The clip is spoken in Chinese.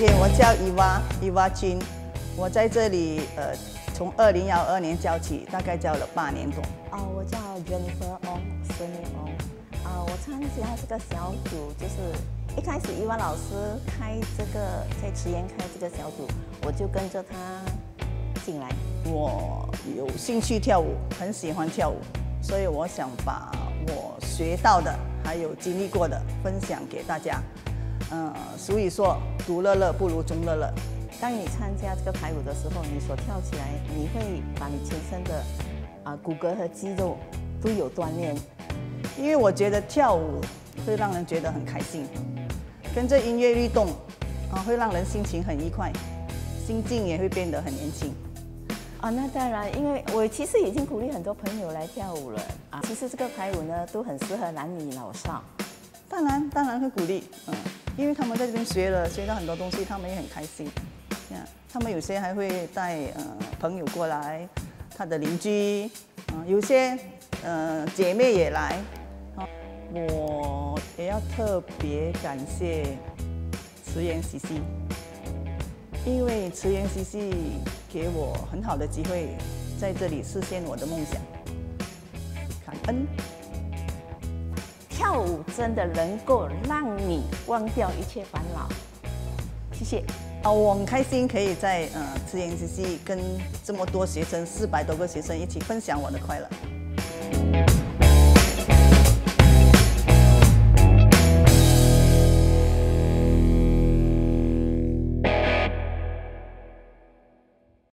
伊娃伊娃君，我在这里呃，从二零幺二年教起，大概教了八年多。哦，我叫 Jennifer Ong，孙女 Ong。啊，我参加这个小组，就是一开始伊娃老师开这个在慈园开这个小组，我就跟着他进来。我有兴趣跳舞，很喜欢跳舞，所以我想把我学到的还有经历过的分享给大家。嗯，所以说独乐乐不如众乐乐。当你参加这个排舞的时候，你所跳起来，你会把你全身的啊骨骼和肌肉都有锻炼。因为我觉得跳舞会让人觉得很开心，跟着音乐律动啊，会让人心情很愉快，心境也会变得很年轻。啊，那当然，因为我其实已经鼓励很多朋友来跳舞了啊。其实这个排舞呢，都很适合男女老少。当然，当然会鼓励，嗯，因为他们在这边学了，学到很多东西，他们也很开心。呀，他们有些还会带呃朋友过来，他的邻居，嗯，有些呃姐妹也来。我也要特别感谢慈颜 C C，因为慈颜 C C 给我很好的机会，在这里实现我的梦想。感恩。舞真的能够让你忘掉一切烦恼。谢谢。啊，我很开心可以在呃慈颜 C C 跟这么多学生，四百多个学生一起分享我的快乐。